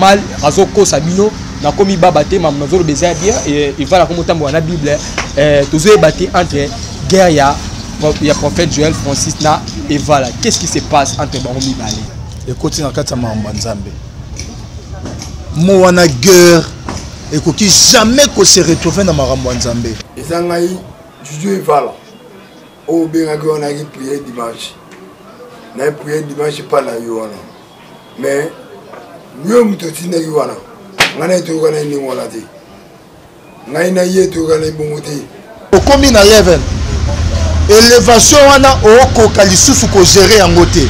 mal azokosa bino nakomi baba te mamu nazoloba eza ya bien eva na komi otambola na bible eh, tozoyeba te entre guerre ya ya prophète joel francis na evala qu'est ce qui se passe entre bango mibale ekoti na kati ya makambo ya nzambe mo wana guerre ekoki jamais kose retrouve na makambo ya nzambe eza ngai judio evala oyo obengaki wana ayaki priere dimanche naye priere dimanche epa na yo wana mais yo moto otindaki wana ngai naye toyoka naye ndenge wana te ngai na ye toyoka naye bongo te okomi na level elevation wana okoka lisusu kogere yango te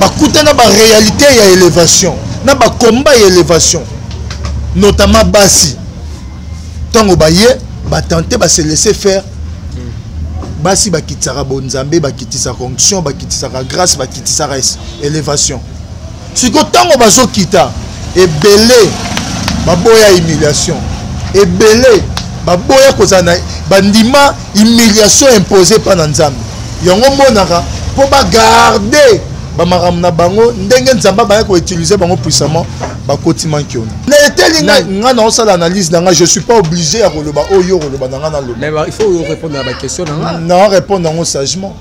bakuta na barealité ya elevation na bakomba ya elevation notamment basi ntango baye batente base laisse faire basi bakitisaka bonzambe bakitisaka onction bakitisaka grâce bakitisaka élévation siko ntango bazokita ebele baboya humiliation ebele baboya kozala na bandima humiliation impose mpa na nzambe yango monaka mpo bagarde bamakambo na bango ndenge nzambe abaya koutilize bango puissamment bakoti mankiona na eteli ngai ngai naosala analyse na ngai je suis pas obligé ya koloba oyo oh, yo okoloba na ngai naloba il faut répondre na baquestion na ngai na répondre yango sagement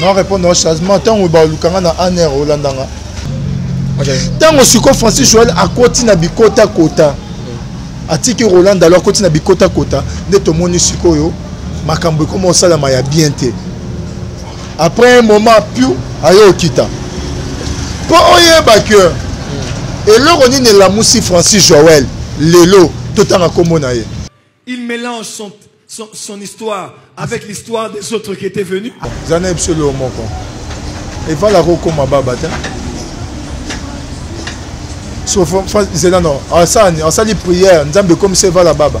na répondre yango sagement ntango baluka ngai na aner olanda ngai ntango sikoyo francis joel akoti na bikotakota atiki roland dalo akoti na bikotakota nde tomoni sikoyo makambo ekoma osalama ya bien te après un moment piu aye okita mpo oyeba ke eloko nini elamusi francis joel lelo totanga nkombo na ye il mélange son, son, son histoire avec l'histoire des autres qui étaient venus eza na biso eloo moko efala kokoma baba te zela no asani asali prière nzambe ekomisa evala baba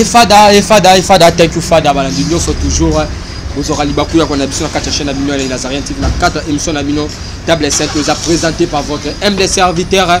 efada efada efada thank you fada balandi nyonso toujours eh. bozwaka libaku ya kona biso na kati ya chaîne na bino ya lazarien tv na kati ya émission na bino table 5 eza présenté par votre md serviteur eh.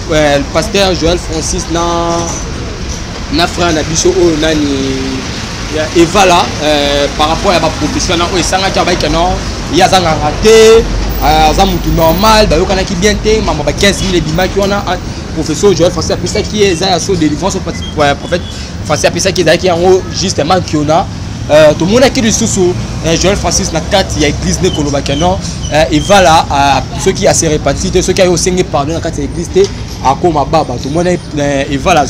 euh, pasteur joel francis na na frère na biso oyo nani ya evala euh, par rapport ya baprofession na oyo esangaki abaike no ye aza nganga te euh, aza motu normal bayokanaki bien te mama ba 15 000 ebimaki wana professeur joel français apesaki ye eza ya so délivrance prophète Fassi apesaki ezalaki yango juste mankiona euh, tomonaki lisusu euh, joel francis na kati ya église nde koloba ke non euh, evala soki ase repentir te soki aye osenge pardon na kati ya église te akoma baba tomoni evala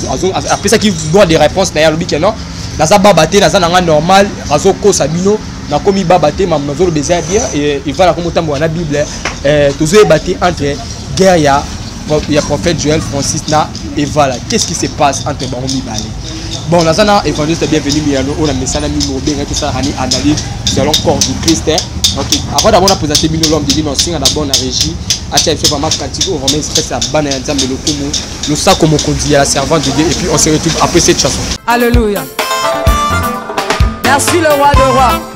apesaki droit de réponse na ye alobi ke non naza baba te naza na ngai normal azokosa bino nakomi baba te mamu nazoloba eza ya bien evala komotambola na bible tozoyeba te entre guerre ya ya prophète Joël Francis na Evala qu'est-ce qui se passe entre bango mibale bon naza na évangéliste bienvenu miyano oyo na mesana mingi obengaki tosalaka ni analyse selon corps du christ ok avant d'abord na présente bino l'homme de dino osinga d'abord na régie atia biso vraiment cantique oyo vraiment espèce ya bana ya nzambe lokumu losako mokonzi ya la servante de dieu et puis on se retrouve après cette chanson alléluia merci le roi de roi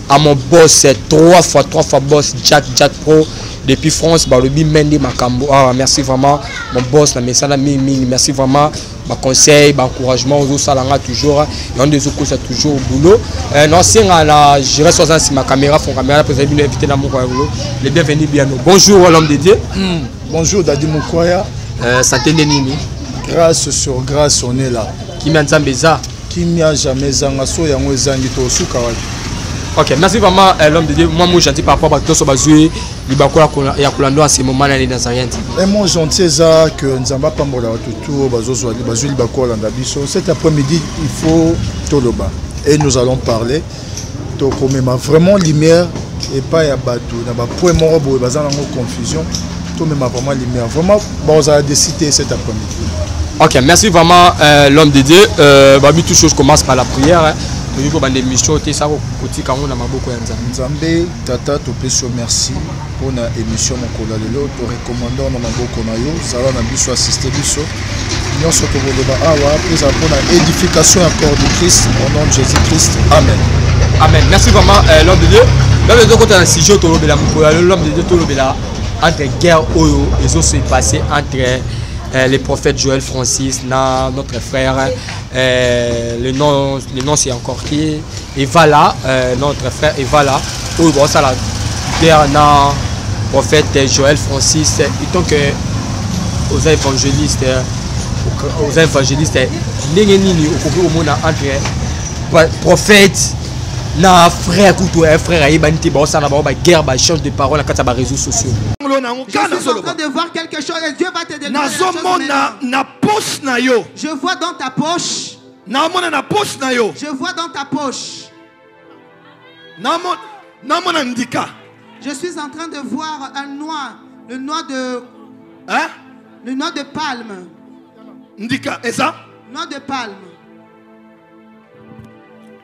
à mon boss trois fois trois fois boss Jack Jack Pro depuis France balobi mende makambo ah merci vraiment mon boss na mesana mingi mingi merci vraiment ba conseil ba encouragement ozo sala nga toujours yango nde ezokosa toujours boulot euh, nasenga na gérance aza nsima caméra fond caméra mpe ezali bino invité na moko ya bolo le bienvenu biano bonjour l'homme de dieu mm. bonjour dadi mokwaya euh, sante nde nini grâce sur grâce on est là kimia nzambe eza kimia jamais ezanga so yango ezangi tosuka wapi ok merci vraiment euh, l'homme de dieu moi moi gentil par rapport bato nyonso bazwi libaku ya kolanda ase moma na lina rien te e mon gentil eza que nzambe apambola bato tu bazozwa bazwi libaku kolanda biso cet après midi il faut toloba et nous allons parler tokomema vraiment lumière epai ya bato na bapoint moko boye baza nango confusion tomema vraiment lumière vraiment bakozala desite cet après-midi ok merci vraiment euh, l'homme de dieu euh, babi tout chose commence par la prière toyiko banda émission te sako kotika yango na maboko ya nzambe nzambe Tata topesi yo merci mpo na émission mokolo ya lelo torecommandeur na maboko na yo zala na biso assiste biso nyonso tokoloba awa ezala mpo na édification ya corps du christ au nom de jésus christ amen amen merci vraiment euh, l'homme de dieu l'homme de dieu kota na sujet tolobela mokolo ya lelo l'homme de dieu tolobela entre guerre oyo ezo se passer entre euh, le prophète Joël Francis, na notre frère, euh, le nom, le nom c'est encore qui Evala, euh, notre frère Evala, oyo bosala guerre na prophète Joël Francis, étant que aux évangélistes, aux évangélistes, ndenge nini okoki komona entre prophète na frère kutu un frère ayebani te baosala bango baguerre bachange de parole na kati ya baréseau sociaux nazomona na poche na yo je vois dans ta poche naomona na poche na yo je vois dans ta poche naomona naomona ndika je suis en train de voir un noix le noix de hein? le noix de palme ndika eza noix de palme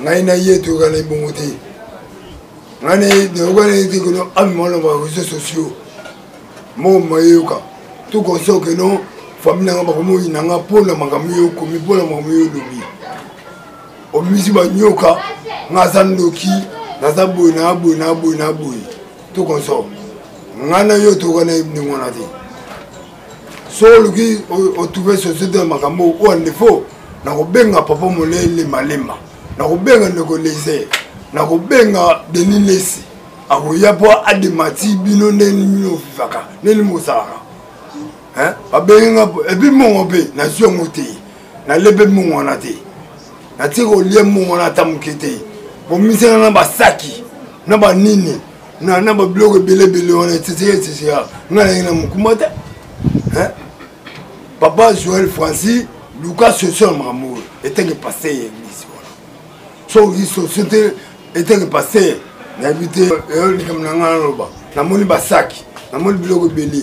ngai na ye toyokana ebongo te ngai na ye toyokana ye te kono amimana ba réseaux sociaux moko mayeyoka to consort ke non famille na nga bakomoyi na nga mpo na makambo yo okomi mpo na makambo yo olobi obimisi banyoka nga aza ndoki naza boye na boye na boye na boye to consort ngai na yo toyokana ye ndenge wana te so oluki otrouve société ya makambo oyo andefo nakobenga papa molei lemalemba nakobenga ndeko lese nakobenga denis lesi akoya mpo ademati bino nde bino ofifaka nde nini mosalaka babengi nga epuis mongo mpe nazwi yango te nalepe mongo wana te natie kolia mongo wana ata moke te bomisana na basaki na banini na na babiloko ebele ebele wana etseseya etseseya nga naye na mokumba te papa joel francis luka solution ya makambo oyo etenge paster ya eglise wana so oyi solution te etenge paster nayebi te eyo likambo na ngai naloba namoni basaki namoni biloko ebele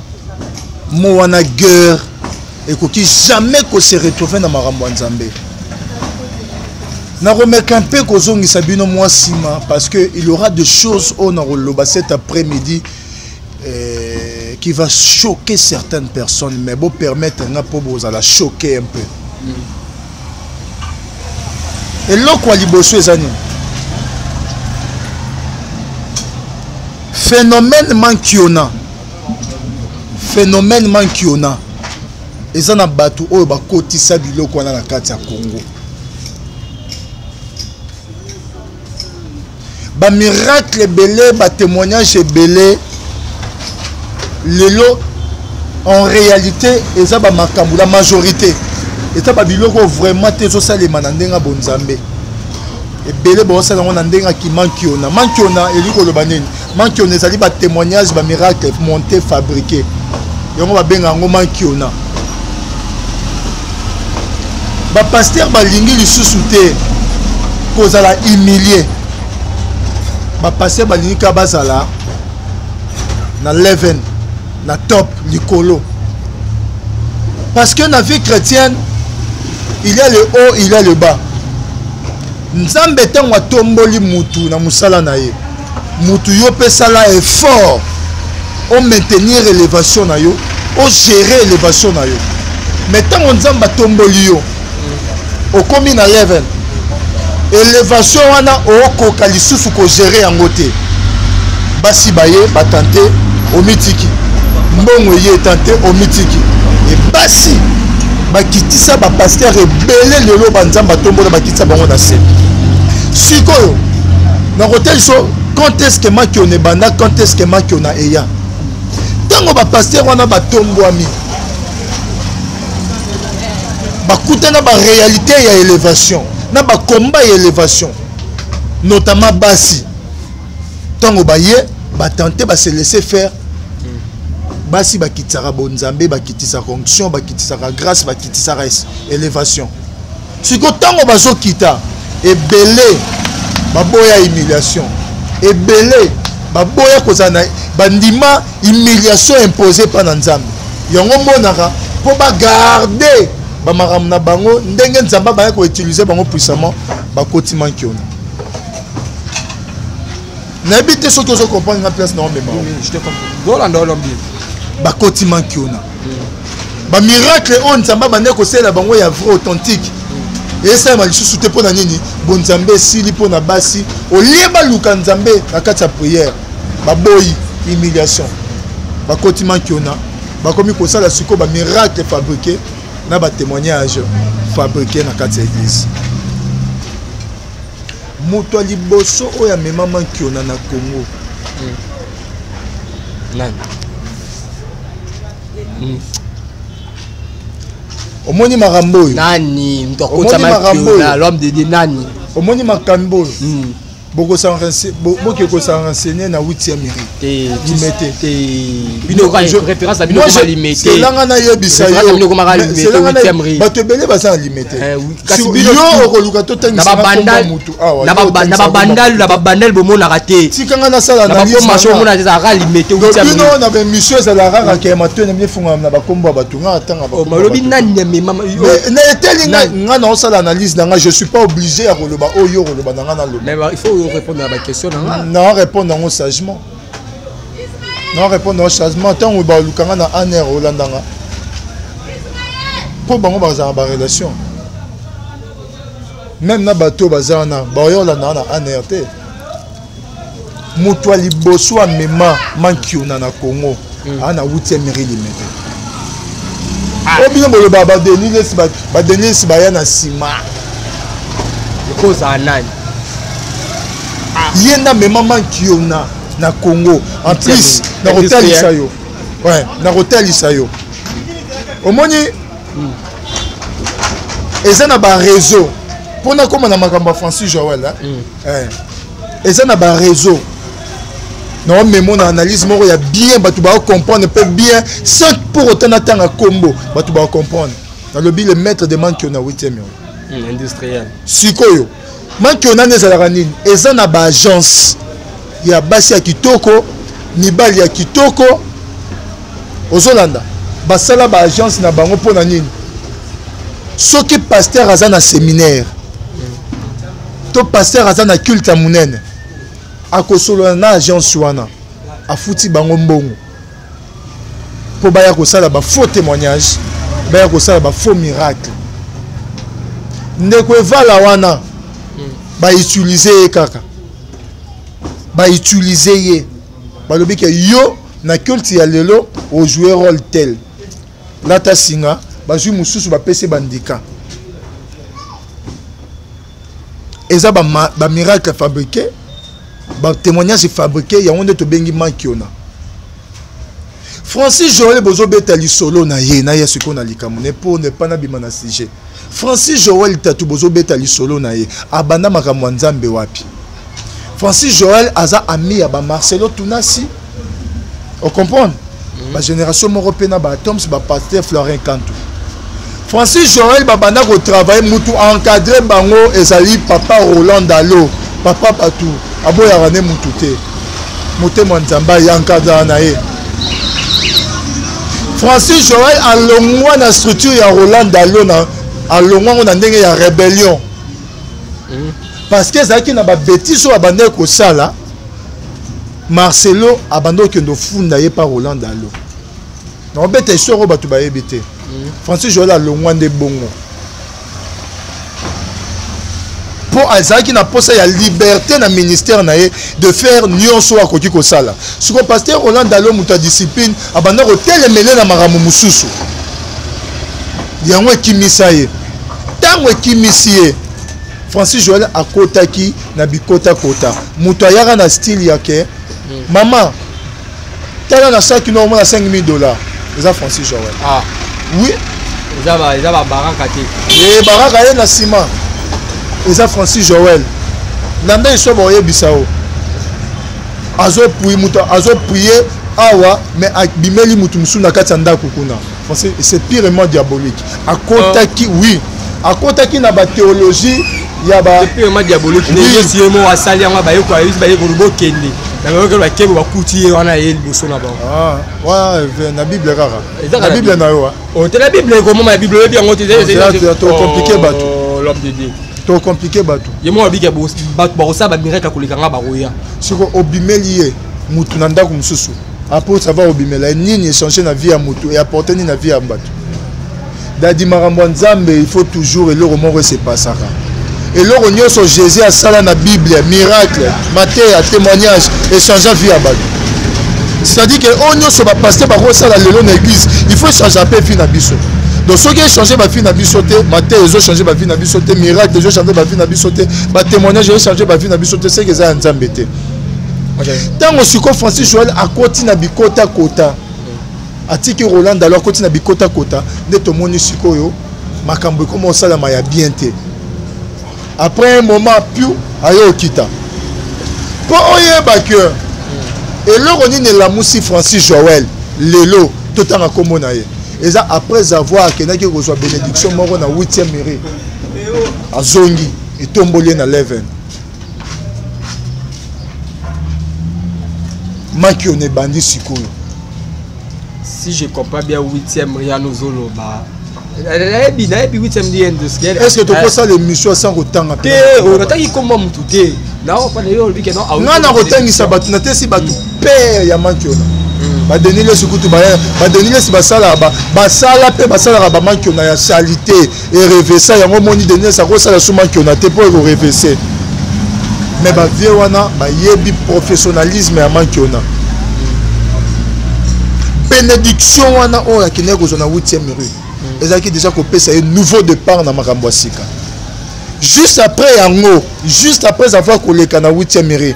mo wana guerre ekoki jamais ko se retrouver na makambo ya nzambe nakomeka mpe kozongisa bino mwa nsima parce que il y aura des choses oyo nakoloba cet après midi euh, qui va choquer certaines personnes mais bopermettre nga mpo bozala choquer un peu mm. eloko ya liboso eza nini phénomène mankiona phénomène mankiona eza na bato oyo bakotisa biloko wana na kati ya congo bamiracle ebele batémoignage ebele lelo en réalité eza bamakambo la majorité eza babiloko vraiment te ezosalema na ndenge ya bonzambe ebele baosala yango na ndenge ya kimankiona mankiona elingi koloba nini mankiona ezali batémoignage bamiracle monte fabriqué yango babenga yango mankiona bapaster balingi lisusu te kozala humilie bapaster balingi kaka bazala na leven na top likolo parce que na vie chrétienne il y a le haut il y a le bas nzambe ntango atomboli mutu na mosala na ye mutu yo mpe sala effort o maintenir elevation na yo o gérer elevation na yo mais ntango nzambe atomboli yo okomi na level elevation wana okoka lisusu kogere yango te basi baye batante omitiki mbongo eye etante omitiki ebasi bakitisa bapaster ebele lelo banzambe atombola bakitisa bango na se sikoyo nakotelisa quand est ce que makiona ebanda quand est ce que makiona eya ntango bapaster wana batombwami bakutana baréalité ya élévation na bakomba ya élévation notamment basi ntango baye batente base laisse faire basi bakitisaka bonzambe bakitisaka onction bakitisaka grâce bakitisaka élévation siko ntango bazokita ebele baboya humiliation ebele baboya kozala na bandima humiliation impose mpa na nzambe yango monaka mpo bagarde bamakambo na bango ndenge nzambe abaya koutilize bango puissamment bakoti mankiona nayebi te soki ozo comprendre nga place nao mema zolanda olombi bakoti mankiona bamiracle oyo nzambe abanda kosalela bango ya vrai authentique esalema lisusu te mpo na nini bonzambe esili mpo na basi olie baluka nzambe na kati ya priere baboyi humiliation bakoti mankiona bakomi kosala sikoyo bamiracle fabriqué na batémoignage fabriqué na kati ya église moto ya liboso oyo amemama nkiona na congo hmm. nani hmm. omoni makambo oyo nani moto akotiamakamboyolhomme de dieu nani omoni makambo oyo hmm. boke kosanga renseigner na 8 amerique selanga nayebisa yobato ebele baza na limete eh, yo okoluka totangisamutu na babandali na babandali bomonaka te tikanga nasala naomona ezalaka limete bino na bemission ezalaka kaka ya matoi na biefunga na bakombo ya bato nga atanga oh, balobi nani amemama na eteli nga nga naosala analyse na nga je suis pas obligé ya koloba oyo oh, okoloba na nga na Mais bah, il faut répondre à ma question. Non, non répondre en sagement. Non, répondre en sagement. Tant que bah, Lukanga na Aner Olandanga. Pour bango bah, ça ba relation. Même na bateau bazana, bah, Olandanga na Aner te. moto ya liboso amema mankiona na congo mm. ana wuti ameri limete ah. o bino boloba badenilesi badenilesi baya na nsima ekozala nani ah. ye nde amema mankiona na congo en plus nakotalisa yo ouais, nakotalisa yo omoni mm. eza na bareseau mpo nakóma na makambo ya francis joel mm. eh. eza na ba réseau na memo na analyse moko ya bien bato baocomprendre mpe bien sans pour autant natanga nkombo bato baocomprendre nalobi le maître de mankiona witième yango hmm, industriel sikoyo mankiona nde ezalaka nini eza na baagence ya basi ya kitoko mibali ya kitoko ozolanda basala baagence na bango mpo na nini soki paster aza na seminaire to pasteur aza na culte ya monene akosolola na agence wana afuti bango mbongo mpo baya kosala bafaux témoignage baya kosala bafaux miracle ndeko evala wana bautilize ye kaka bautilize ye balobi ke yo na culte ya lelo ojoue role tel lata singa bazwi mosusu bapese bandika eza bamiracle ba fabriqué batémoignage fabriqué yango nde tobengi mankiona francis joel bozobeta lisolo na ye na ye sikoyo na likambo ne mpo ne mpa nabima na sujet francis joel tatu bozobeta lisolo na ye abanda makambo ya nzambe wapi Francis Joël aza ami ya ba Marcelo Tunasi. On comprend? Mm. Ba génération moko pe na ba Atoms ba pasteur Florent Kantu. Francis Joël babanda ko travailler mutu encadrer bango ezali papa Roland Dalo, papa Patou, aboyaka ne mutu te. Motema Nzambe ya encadrer na ye. Francis Joël alongwa na structure ya Roland Dalo na alongwa na ndenge ya rébellion. Mm. parce que ezalaki na babetise oyo abandaki kosala marcelo abandaki kokende ofunda ye par hollande alo nakobeta histoire oyo bato bayebi te mm. francis joel alongwa nde bongo mpo azalaki na mposa ya liberté na ministère na ye de faire nyonso oyo akoki kosala sikoyo paster roland dalo moto ya discipline abanda kotelemele na makambo mosusu yango ekimisa ye ntango ekimisi ye Francis Joël akotaki na bikota kota. Moto ayaka na style ya ke hmm. mama tala na saki no omona 5000 dollars. Eza Francis Joël. Ah. Oui. Eza ba eza ba baraka te. Eh baraka ye na sima. Eza Francis Joël. Nanda iso ba oyebisa o. Azo puis moto azo prier awa mais abimeli moto mosusu na kati ya ndako kuna. français c'est pirement diabolique akotaki oh. oui akotaki na batheologie ya ba pirement diabolique oui. yesu ye moko asali yango bayeko ayebisi bayeko bokende na bayoki bakebo bakuti ye wana ye liboso na bango ah, wana eh, na bible kaka na bible na yo ah. oh, te na bible ekomoma ya bible oyebi yango te tokomplike oh, bato l'homme de dieu tokomplike bato ye moko abiki bato bakosala bamiracle koleka nga bakoya siko obimeli ye motu na ndako mosusu apôtre ava kobimela ye nini echange na vie ya moto e apporte nini na vie ya bato dadi makambo ya nzambe il faut toujours eloko moko esepasaka eloko nyonso jésus asala na bible miracle mateya témoignage echangea vie ya bato c'est-à-dire ke oyo nyonso bapaster bakosala lelo na église il faut echange mpe vie na biso donc soki echange bavi na biso te mateya ezochange bavi na biso te miracle ezochange bavi na biso te batémoignage ezochange bavi na biso te seke eza ya nzambe te ntango sikoyo francis joel akoti na bikotakota atiki roland dalo akoti na bikotakota nde tomoni sikoyo makambo ekoma osalama ya bien te après un moment piu aye okita mpo oyeba ke eloko nini elamusi francis joel lelo totanga nkombo na ye eza après avoir akendaki kozwa bénédiction moko na 8e mairie azongi etomboli ye na 11 maki ona ebandi sikoyo si je comprends bien huitième rian ozoloba nayebi nayebi huitième di industriel est ce que tokosala eh. émission sans kotanga te otaki komba motu te nga na kotangisa bato natesi bato mm. pere ya maki ona mm. badenilesi kutu badenilesi basalaka basala mpe basalaka bamaki ona ya salite erevesa yango omoni denies akosala suma kiona te mpo ekorevese me bavie wana bayebi professionnalisme ya mankiona benediction wana oyo akendaki kozwa na 8e rue ezalaki déjà kopesa ye nouveau départ na makambo ya sika juste après yango juste après avoir koleka na 8e rue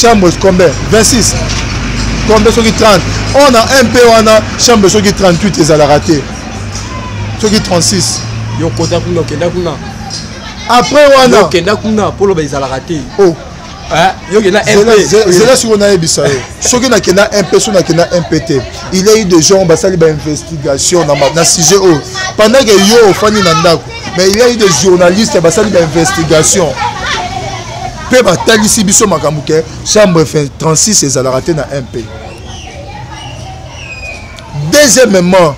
chambre combien 26 combien soki 30 on a mp wana chambre soki 38 ezalaka te soki 36 yokota kuna okenda kuna après wana okenda kuna mpo loba ezalaka te oh. zela sikoyo nayebisa yo soki nakenda mp soki nakenda mp te il est eu de gens basali bainvestigation na sujet oyo pendant ke yo ofandi na ndako mais il y a eu des journalistes basali ba investigation mpe batalisi biso makambo ke chambre 36 ezalaka te na mp deuxièmement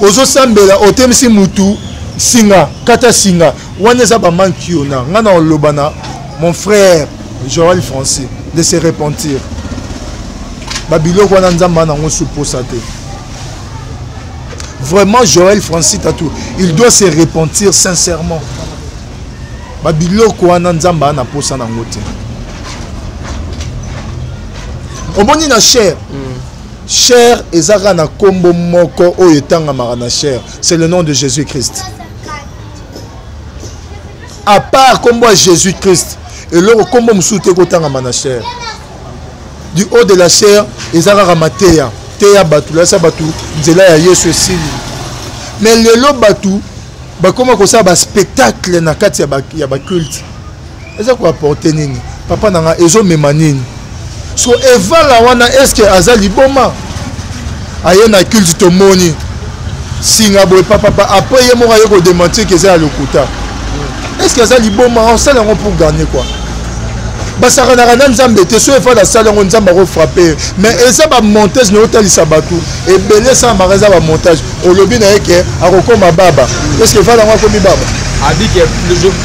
ozosambela otemisi mutu singa kata singa wana eza bamanki yo na ngai na oloba na mon frère joel français de se repentir babiloko wana nzambe ana yango suposa te vraiment joel francis tatu il doit se repentir sincèrement babiloko wana nzambe ana mposa nango te omoni na cher cher ezaka na nkombo moko oyo etangamaka na cher c'est le nom de jésus christ à part nkombo ya jésus christ eloko nkombo mosusu te ekotangama na cher du haut de la chair eza kaka mateya teya bato layisa bato nzela ya yesu esili me lelo bato bakoma kosala baspectacle na kati ya baculte eza koaporte nini papa na ngai ezomema nini so evala wana eske aza liboma aye na culte tomoni singa boye papapa après ye moko aye kodementir ke eza ya lokuta est ce que aza liboma osala yango pour gagner quoi basakanaka na nzambe te soki efanda asali yango nzambe akofrape mais eza bamontage na otalisa bato ebele esalamaka eza bamontage olobi na ye ke akokoma baba est ce que efanda yango akomi baba abi ke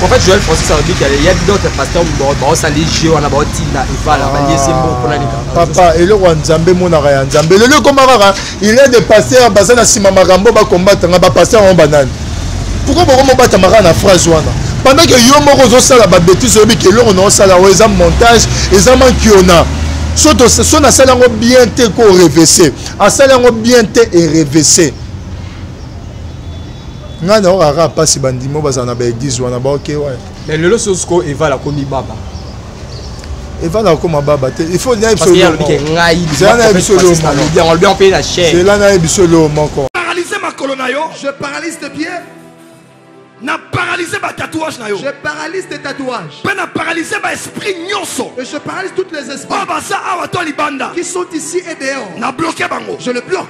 en fait joel francis alobi ke ya d'autres pasteur baosali jeu wana baotinda efala baliesi mbo mpona likambo papa eloko ya nzambe emonaka ya nzambe lelo ekoma kaka il est de pasteur baza na nsima makambo bakombata nga bapasteur yango banani pourkoi boko mobatama kaka na phrase wana pendant ke yo moko ozosala babetise oyebi ke eloko naosala oyo eza montage eza mankiona so nasali yango bien te ko revese asali yango bien te erevese ngai naokaka mpasi bandimo bazala na baeglise wana baoke okay, mais lelo sosko eval akomi baba eval akoma baba te il faut naye biso zela naye biso loo moko paralyse makolo na yo je paralyse tes pieds na paralyse ba tatouage na yo je paralyse tes tatouages mpe na paralyse ba esprit nyonso et je paralyse toutes les esprits oyo baza awa to libanda qui sont ici et dehors na bloquer bango je le bloque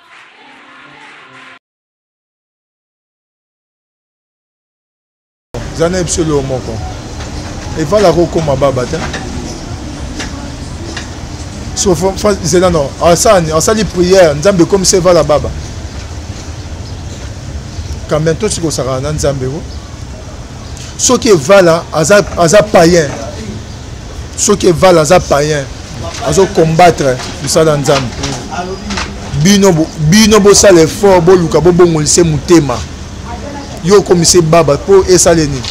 eza na biso eloko moko efala kokoma baba te zela no asani asali priere nzambe ekomisa evala baba kambe tosi kosakana na nzambe o soki evala aza, aza païen soki evala aza païen azokombattre mosala ya nzambe bino bino bosala effort boluka bobongolise motema yo okomisa ebaba mpo esale nini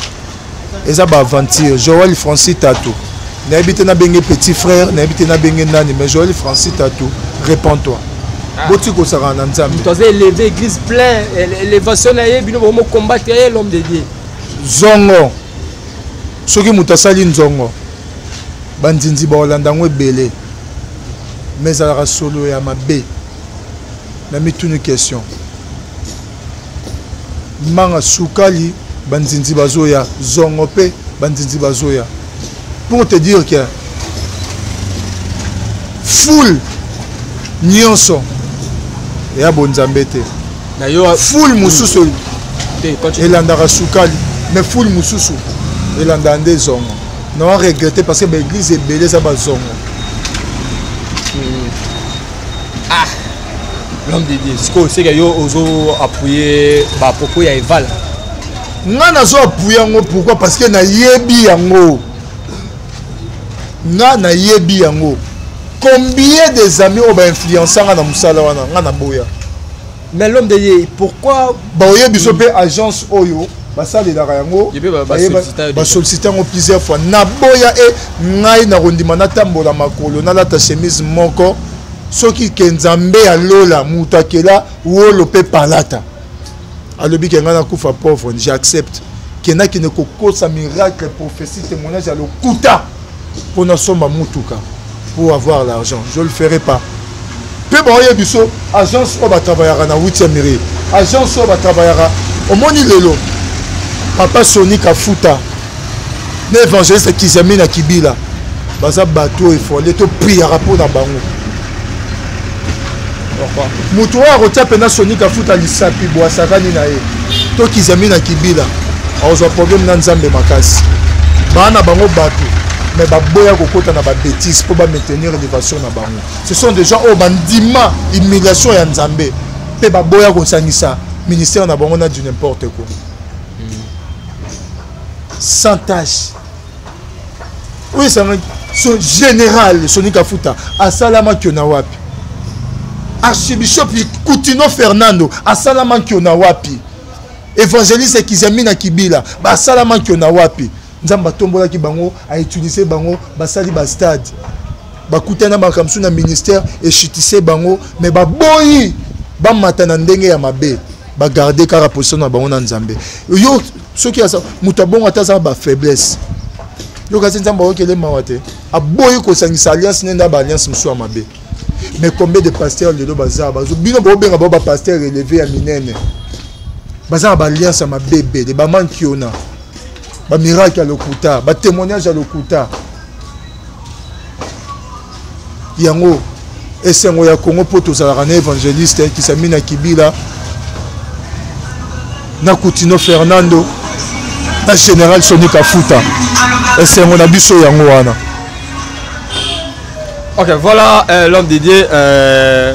eza baaventure joel francis tato nayebi te nabenge petit frère nayebi te nabenge nani mais joel francis tatu répands toi ah. boti kosaka na nzambe moto aza éleve église plein élévation na ye bino bokomo combattre ye l'homme de dieu zongo soki moto asali nzongo banzinzi bakolanda yango ebele mais ezalaka solo ya mabe na mituni question mbanga sukali banzinzi bazoya zongo mpe banzinzi bazoya pour te dire que foule nyonso eya bonzambe te foule mosusu hmm. elandaka sukali mais foule mosusu elandaka nde zongo nawa regrete parce que baeglise ebele eza bazongo hmm. ah l'homme de dieu sikoyo seke yo ozo appuye bapropos ya eval nga nazo appuye yango pourquoi parce que nayebi yango nga nayebi yango combien des amis oyo bainfluensa nga na mosala wana nga naboya mais l'homme de ye pourquoi baoye biso mpe agence oyo basalelaka yango basolicite yango plusieurs fois naboya e ngai nakondima natambola makolo nalata chemise moko soki ke nzambe ya lola moto akela wolo mpe palata alobi ke ngai nakufa pauvre j'accepte kenakende kokosa miracle prophétie témoignage ya lokuta mpo nasomba motuka pour avoir l'argent je le ferai pas mpe baoye biso agence oyo batravayaka na huitième rue agence oyo batravayaka omoni lelo papa soni kafuta na évangéliste kizami na kibila baza bato oyo efale topriyaka mpo na bango moto oyo akotia mpena sonika afuta lisapi bwasakani na ye to kizami na kibila akozwa probleme na nzambe makasi baana bango bato me baboya kokota na babétise mpo bamaintenir elevation na bango ce sont des gens oyo bandima humiliation ya nzambe mpe baboya kosangisa ministère na bango na du n'importe quoi sans tâche oyo esangaki so général soni kafuta asalamaki na wapi archibishop kutino fernando asalamaki na wapi évangéliste kizami na kibila basalamaki na wapi nzambe atombolaki bango autilize bango basali bastade bakutani na makambo mosusu na ministère echitise bango me baboyi bamata na ndenge ya mabe bagarde kaka position na bango na nzambe yo soki moto abongo ata aza na bafaiblesse yoka se nzambe aokele mawa te aboyi kosangisa alliance nde na baalliance mosusu ya mabe mais combien de pasteur lelo baza bazo bino bobenga bao bapasteur eleve ya minene baza na baalliance ya mabe ebele bamankiona bamiracle ya lokuta batémoignage ya lokuta yango esengo ya congo mpo tozalaka na évangéliste eh, kisami na kibila na kutino fernando na général soni kafuta esengo na biso yango wana ok voilà euh, l'homme de dieu euh...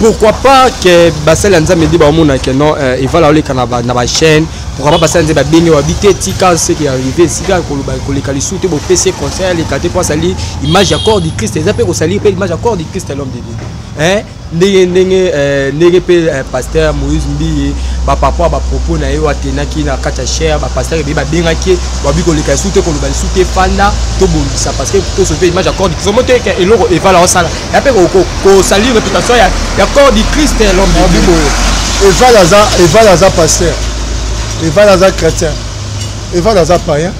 pourquoi pas que basali ya nzambe nde baomona que non euh, evala oleka na bachaîne pourquoi pas basali ya nzambe babenge wabi te tika ce qui arrive esika koloba koleka lisusu te bopesi conseil aleka te mpo asali image ya corps du christ eza mpe kosaliri mpe image ya corps du christ l'homme de dieu hein ndenge ndenge euh, ndenge mpe euh, pasteur moïse mbiye bapapa bapropos na ye oyo atenaki na kati ya chere bapasteur ebeye babengaki ye babi koleka lisusu te koloba lisusu te fanda tobongisa parce que tosove image ya corps du christ omotoyeke eloko evala osala ya mpe kosalir réputation ya corps du christ lombi boye eval aza eval aza pasteur eval aza chrétien eval aza payen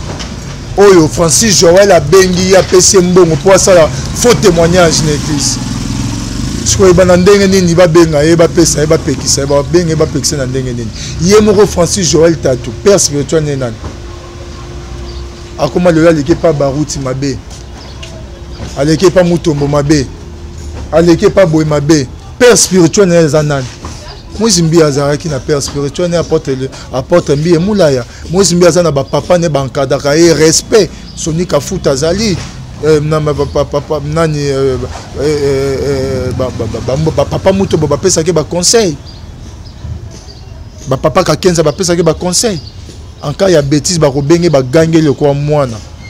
oyo francis joel abengi ye apesi ye mbongo mpo asala faux témoignage na église sikoyeba na ndenge nini babenga ye bapesa ye bapekisa ye babenga ye bapekisa na ndenge nini ye moko francis joel tatu père spirituel ne nani akoma lelo aleki pa baruti mabe aleki epa mutombo mabe aleki epa boye mabe père spirituel na ye eza nani moise mbi azalaki na père spirituel ne apôtre mbi emulaya moise mbi aza na bapapa ne bankadaka ye respect soni kafuta azali eh, nani eh, eh, bapapa moto bo bapesaki baconseil bapapa kakenza bapesaki baconseil en cas ya bétise bakobenge bagangi lokola mwana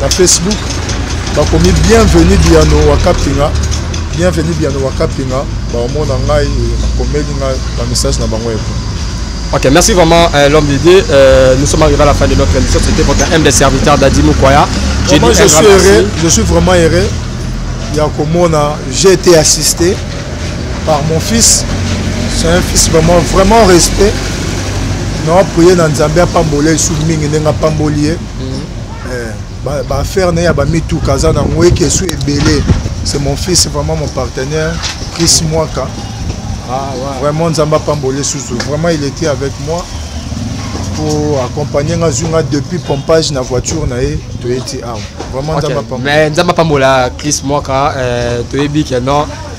Na Facebook bakomi bienvenue Biano Wakapinga, bienvenue Biano Wakapinga, baomona ngai bakomeli ngai ba message na bango epo. Ok, merci vraiment euh, l'homme d'idée. Euh, nous sommes arrivés à la fin de notre émission. C'était votre M des serviteurs d'Adi Moukoya. Je, vraiment, je suis heureux, je suis vraiment heureux. Yakomona, j'ai été assisté par mon fils. C'est un fils vraiment, vraiment respect. Non, prier dans Zambia Pambolé, sous Ming, Nenga Pambolier. eh, baaffaire na ye ya bamituka aza na yango ekesu ebele c'est mon fils vraiment mon partenaire chris mwaka ah, ouais. vraiment nzambe apambole susu vraiment il était avec moi po accompagne nga azwi nga depuis pompage na voiture na ye toyeti awa vraiment nzambe apambola mais nzambe apambola chris mwaka euh, toyebi ke non